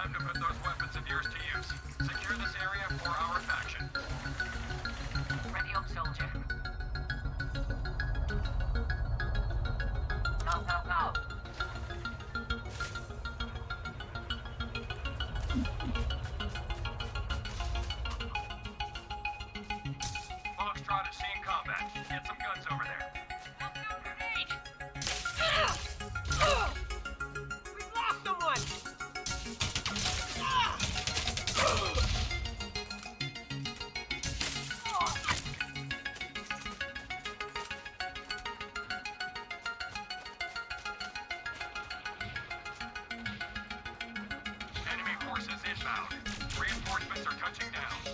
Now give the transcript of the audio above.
Time to put those weapons of yours to use. Secure this area for our faction. Ready up, soldier. Go, go, go. Foxtrot is seeing combat. Get some guns over there. Inbound. Reinforcements are touching down.